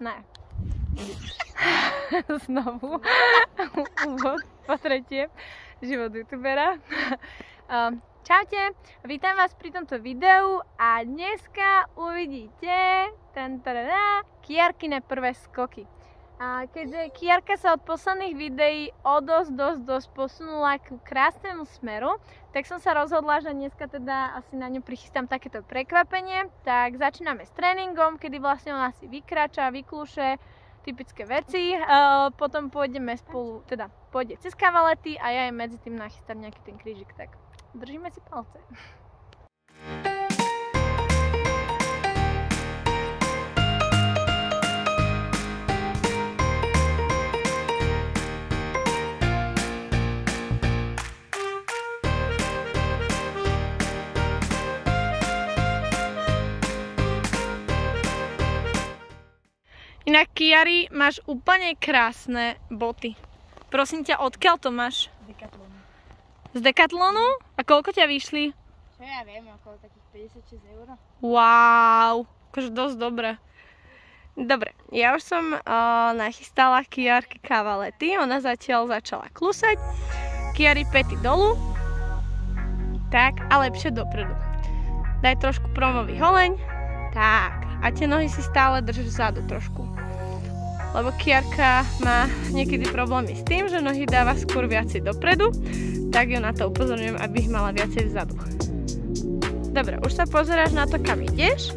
Ne. Znovu. Úvod po tretie. Život youtubera. Um, čaute, vítam vás pri tomto videu a dneska uvidíte Kiarkine prvé skoky. A keďže Kiarka sa od posledných videí o dosť, dosť, dosť posunula k krásnemu smeru, tak som sa rozhodla, že dneska teda asi na ňu prichystám takéto prekvapenie. Tak začíname s tréningom, kedy vlastne ona si vykrača, vyklúše, typické veci. Uh, potom pôjdeme spolu, teda pôjde cez kavalety a ja aj medzi tým nachystám nejaký ten krížik, tak držíme si palce. Inak Kiari, máš úplne krásne boty. Prosím ťa, odkiaľ to máš? Decathlon. Z Decathlonu? A koľko ťa vyšli? Čo ja viem, okolo takých 56 eur. Wow, akože dosť dobre. Dobre, ja už som uh, nachystala Kiarky kavalety, ona zatiaľ začala klusať. Kiari pety dolu. Tak, a lepšie dopredu. Daj trošku promový holeň. Tak, a tie nohy si stále drž vzadu trošku. Lebo Kiarka má niekedy problémy s tým, že nohy dáva skôr viacej dopredu, tak ju na to upozorňujem, aby ich mala viacej vzadu. Dobre, už sa pozeráš na to, kam ideš.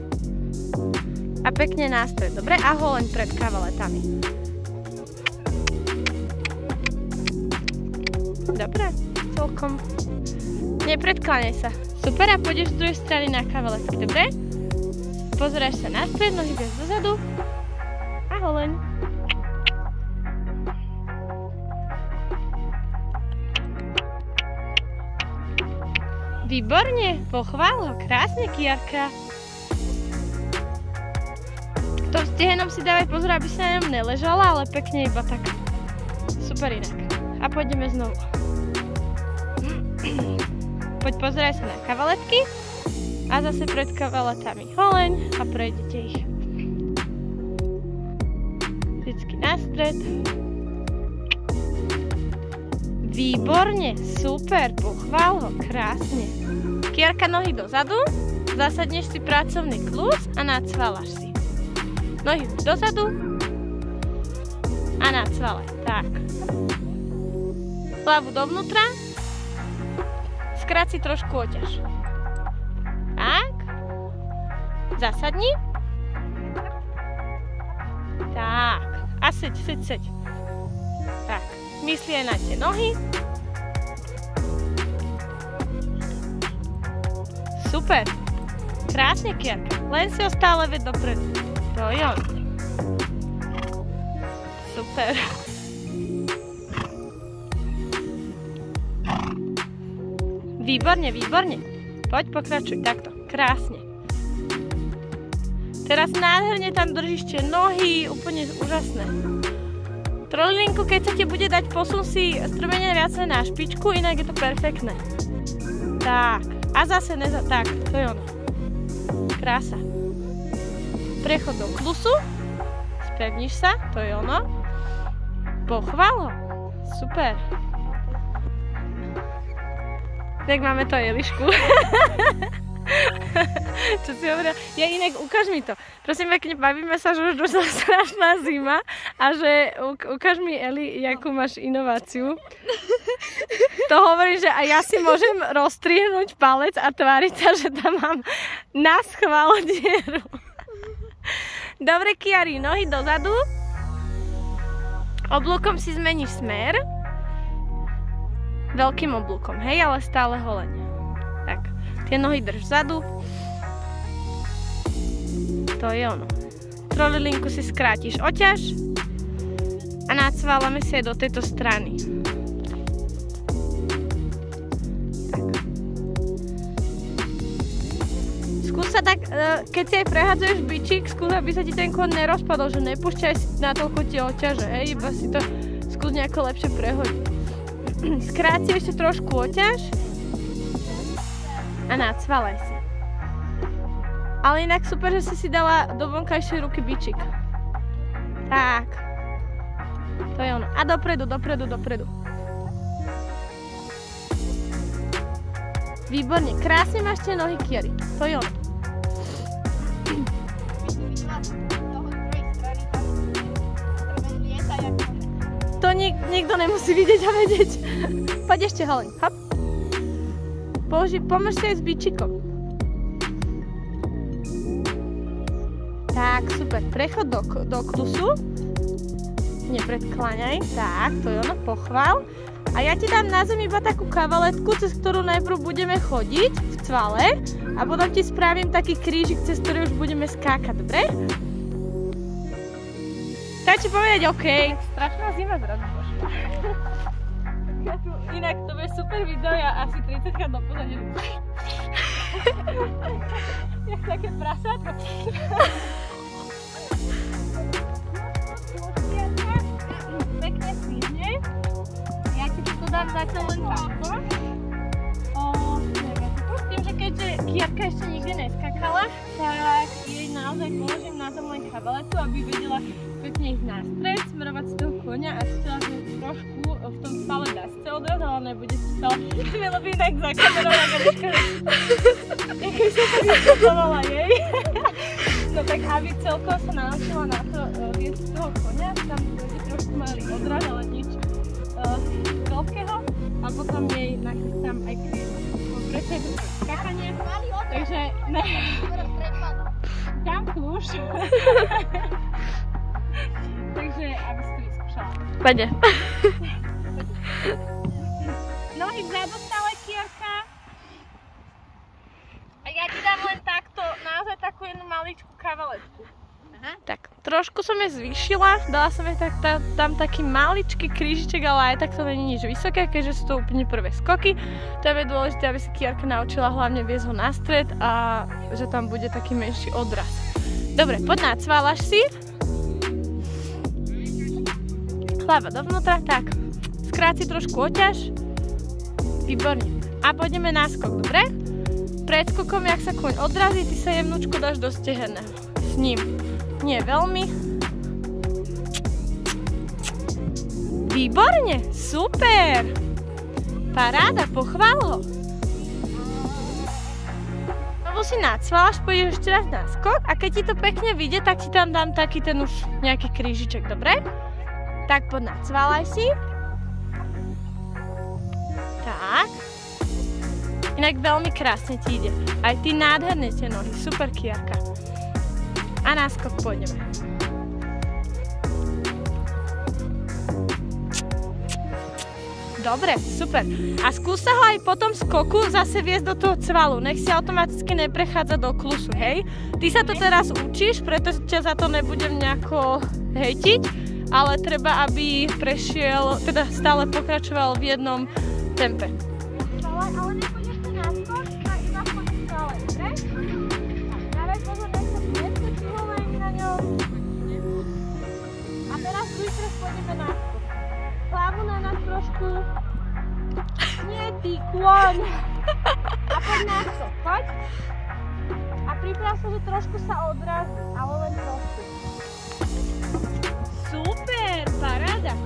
A pekne nástroj, dobre? A holeň pred kavaletami. Dobre, celkom. Nepredkláňaj sa. Super, a pôjdeš z druhej strany na kavaletky, dobre? Pozeráš sa na stred, nohy bez dozadu a holeň. Výborne, pochvál ho, krásne Kiarka. To stehenom si dávaj pozor, aby sa na ňom neležala, ale pekne iba tak. Super inak. A pôjdeme znovu. Poď pozeraj sa na kavaletky a zase pred kavaletami holeň a prejdete ich. Vždycky na stred. Výborne, super, pochvál ho, krásne. Kiarka nohy dozadu, zasadneš si pracovný klus a nacvalaš si. Nohy dozadu a nacvalaj, tak. Hlavu dovnútra, skrát si trošku oťaž. Zasadni. Tak. A seď, seď, seď. Tak. Myslí na tie nohy. Super. Krásne, Kiarka. Len si ho stále ved dopredu. To je on. Super. Výborne, výborne. Poď, pokračuj takto. Krásne. Teraz nádherne tam držíš tie nohy, úplne úžasné. Trolilinku, keď sa ti bude dať, posun si strmenie viacej na špičku, inak je to perfektné. Tak. A zase neza... Tak, to je ono. Krása. Prechod do klusu. Spevníš sa, to je ono. Pochvál ho. Super. Tak máme to Elišku. Čo si hovorila? Ja inak, ukáž mi to. Prosím pekne, bavíme sa, že už došla strašná zima a že ukáž mi, Eli, jakú máš inováciu. To hovorím, že aj ja si môžem rozstrihnúť palec a tváriť sa, že tam mám na schvál dieru. Dobre, Kiari, nohy dozadu. Oblúkom si zmeníš smer. Veľkým oblúkom, hej, ale stále holeň. Tie nohy drž vzadu. To je ono. Trolilinku si skrátiš oťaž a nacválame si aj do tejto strany. Skús sa tak, e, keď si aj prehádzuješ bičík, skús, aby sa ti ten kon nerozpadol, že nepúšťaj si na toľko tie oťaže, hej, iba si to skús nejako lepšie prehodiť. Skráť si ešte trošku oťaž a nacvalaj si. Ale inak super, že si si dala do vonkajšej ruky bičik. Tak. To je ono. A dopredu, dopredu, dopredu. Výborne, krásne máš tie nohy, Kieri. To je ono. To nik- nikto nemusí vidieť a vedieť. Poď ešte, Helen. Hop. Použi- pomôž aj s bičikom. Tak, super. Prechod do, do klusu. Nepredkláňaj. Tak, to je ono, pochvál. A ja ti dám na zem iba takú kavaletku, cez ktorú najprv budeme chodiť v cvale a potom ti spravím taký krížik, cez ktorý už budeme skákať, dobre? Stačí povedať OK. Strašná zima zrazu. Inak to bude super video, ja asi 30 krát do pozadí. Jak také prasátko. Pekne svízne. Ja ti tu dám zatiaľ len takto. S ešte nikdy neskakala, tak jej naozaj položím na zem len kabaletu, aby vedela pekne ísť na stred, smerovať z toho konia a chcela, že trošku v tom stále dá si odraz, ale nebude si stále, lebo by inak za kamerou na galička, ako sa tak vystupovala jej. No tak aby celkovo sa naučila na to uh, viesť z toho konia, tam bude trošku malý odraz, ale nič uh, veľkého a potom jej nachystám aj kríž. Preto je to skakanie, takže ne, tam kľúč. Takže, aby si vyskúšala. Pôjde. Nohy vzadu stále, Kiarka. A ja ti dám len takto, naozaj takú jednu maličkú kavaletku. Aha. Tak, trošku som jej zvýšila, dala som jej tak, tam taký maličký krížiček, ale aj tak to není nič vysoké, keďže sú to úplne prvé skoky. Tam je dôležité, aby si Kiarka naučila hlavne viesť ho na stred a že tam bude taký menší odraz. Dobre, poď nacválaš si. Hlava dovnútra, tak. Skrát si trošku oťaž. Výborne. A pôjdeme na skok, dobre? Pred skokom, jak sa koň odrazí, ty sa jemnúčko dáš do stehenného. S ním. Nie veľmi. Výborne, super. Paráda, pochvál ho. Znovu si nacváš, pôjdeš ešte raz na skok a keď ti to pekne vyjde, tak ti tam dám taký ten už nejaký krížiček, dobre? Tak poď nacválaj si. Tak. Inak veľmi krásne ti ide. Aj ty nádherne tie nohy. Super, Kiarka. A na skok pôjdeme. Dobre, super. A skús sa ho aj po tom skoku zase viesť do toho cvalu. Nech si automaticky neprechádza do klusu, hej? Ty sa to teraz učíš, preto ťa za to nebudem nejako hejtiť, ale treba, aby prešiel, teda stále pokračoval v jednom tempe. A teraz trest pôjdeme na. Hlavu na nás trošku. Nie ty, kôň. A poď na skok, poď. A priprav sa, že trošku sa odrazí, ale len trošku. Paráda.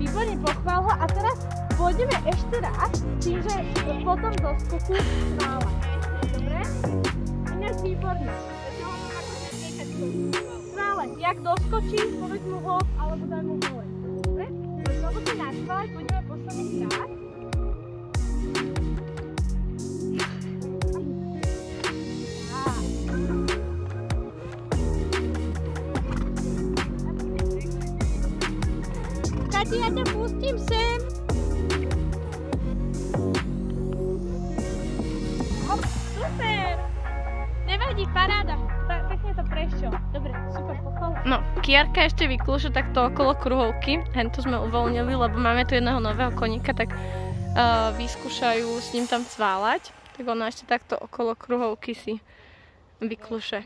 Výborne, pochvál ho. A teraz pôjdeme ešte raz, čiže potom do skoku svála. Dobre? Ináč výborne. Svále, jak doskočí, povedz mu ho, alebo daj mu hole. Dobre? Znovu si naschválať, pôjdeme posledný krát. Tati, ja ťa pustím sem. Hop, super. Nevadí, paráda. Pa- Pekne to prešiel. Dobre, super, pochvala. No, Kiarka ešte vyklúša takto okolo kruhovky. Hento sme uvoľnili, lebo máme tu jedného nového koníka, tak uh, vyskúšajú s ním tam cválať. Tak ona ešte takto okolo kruhovky si vyklúše.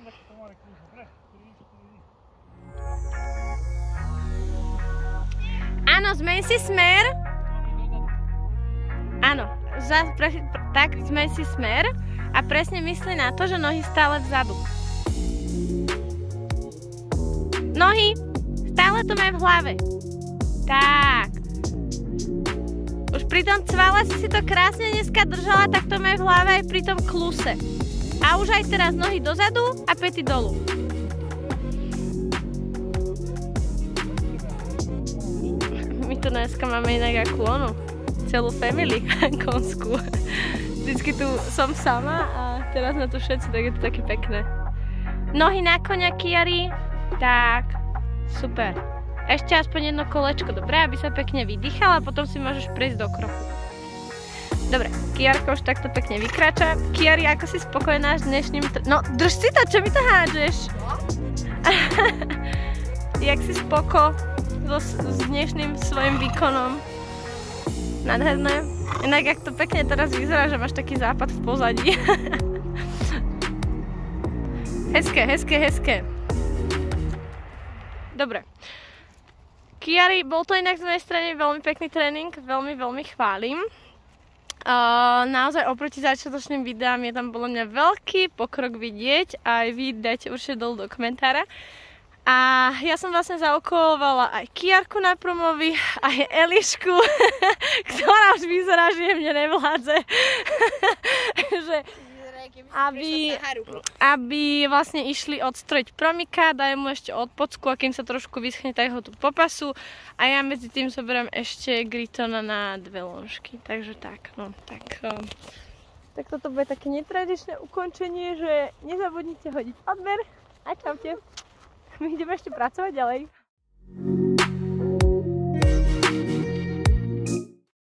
Áno, zmen si smer. Áno, za, pre, tak zmen si smer a presne myslí na to, že nohy stále vzadu. Nohy, celé to mám v hlave. Tak. Už pri tom cvale si to krásne dneska držala, tak to mám v hlave aj pri tom kluse. A už aj teraz nohy dozadu a pety dolu. Dneska máme inak akú onu, celú family konskú. Vždycky tu som sama a teraz na to všetci, tak je to také pekné. Nohy na konia Kiari. Tak, super. Ešte aspoň jedno kolečko, dobre, aby sa pekne vydýchala a potom si môžeš prejsť do kroku. Dobre, Kiarka už takto pekne vykrača. Kiari, ako si spokojná s dnešným... No, drž si to, čo mi to hádžeš? Jak si spoko so, s dnešným svojim výkonom? Nádherné. Inak, jak to pekne teraz vyzerá, že máš taký západ v pozadí. Hezké, hezké, hezké. Dobre. Kiari, bol to inak z mojej strany veľmi pekný tréning, veľmi, veľmi chválim. Uh, naozaj oproti začiatočným videám je tam bolo mňa veľký pokrok vidieť a aj vy dajte určite dolu do komentára. A ja som vlastne zaokolovala aj Kiarku na promovi, aj Elišku, ktorá už vyzerá, že mne nevládze. že aby, aby vlastne išli odstrojiť promika, dajú mu ešte od pocku a kým sa trošku vyschne, tak ho tu popasu a ja medzi tým zoberiem ešte gritona na dve ložky, takže tak, no, tak um, tak toto bude také netradičné ukončenie, že nezabudnite hodiť odber a čaute my ideme ešte pracovať ďalej.